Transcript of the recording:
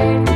tired.